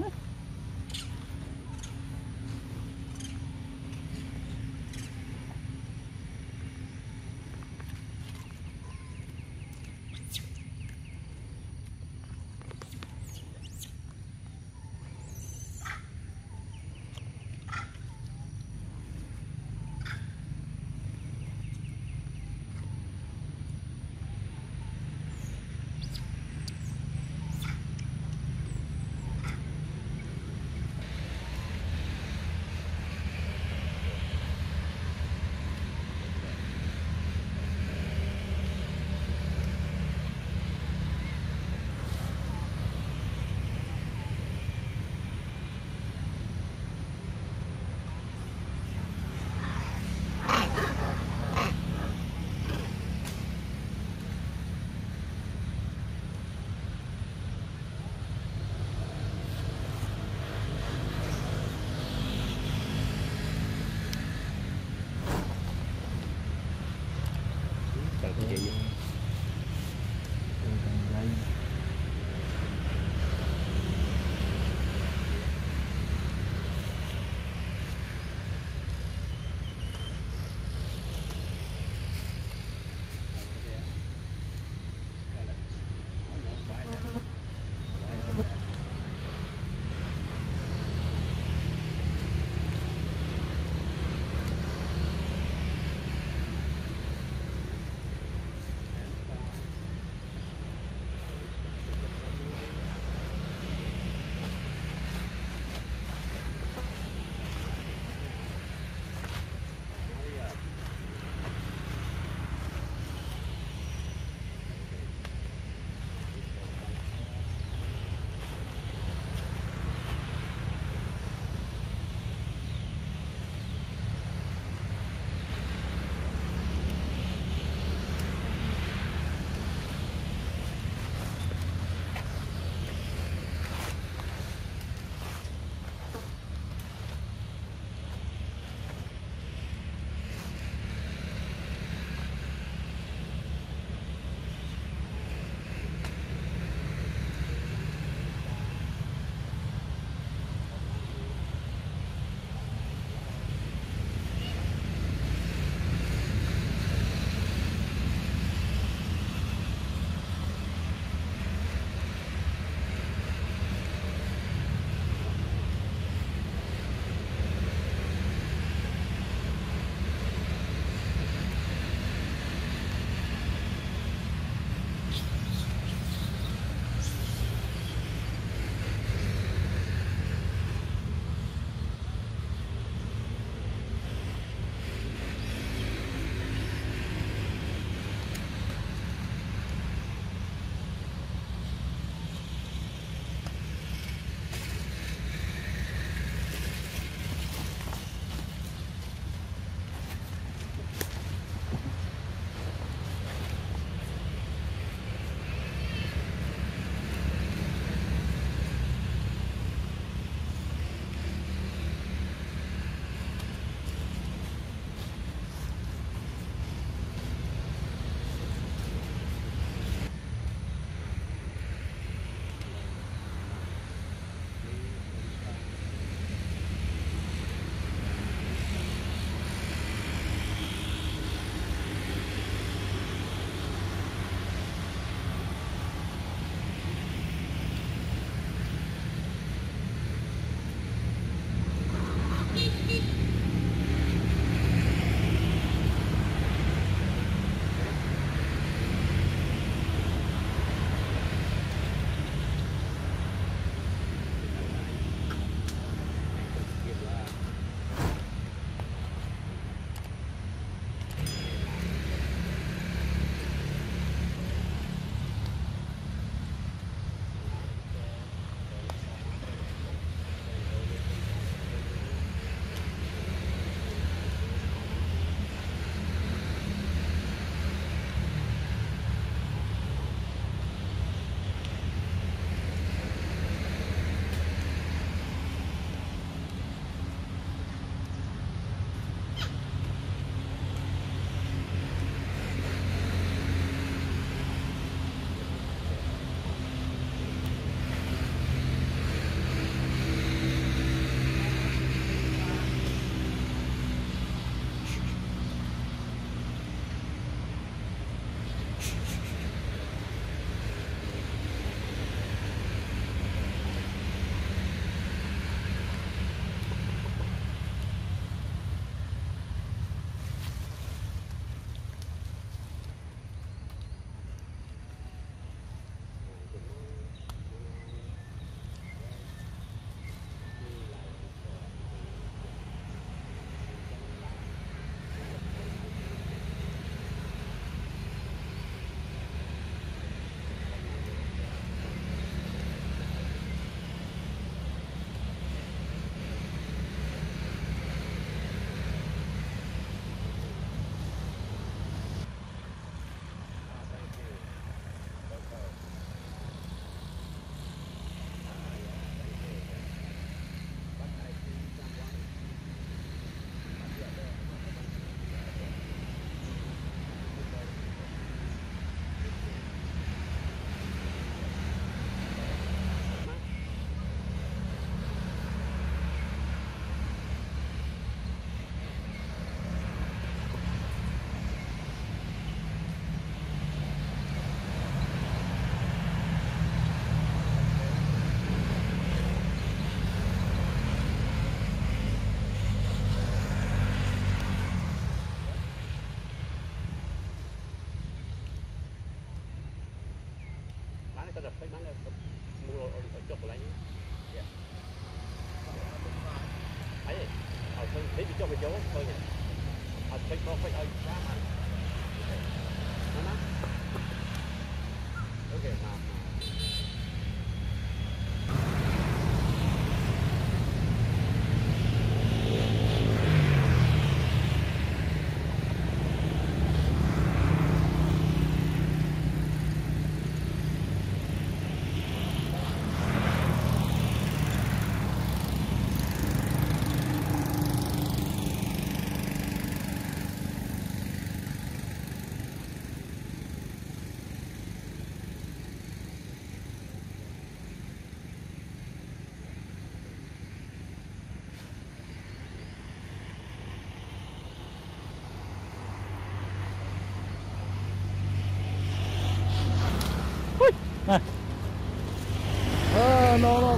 Huh? tetap mana mulu untuk lagi ya ấy ở sân thế thì cho mình giấu thôi nhỉ ở sân có phải ở xa mà nó nát ok mà no, no.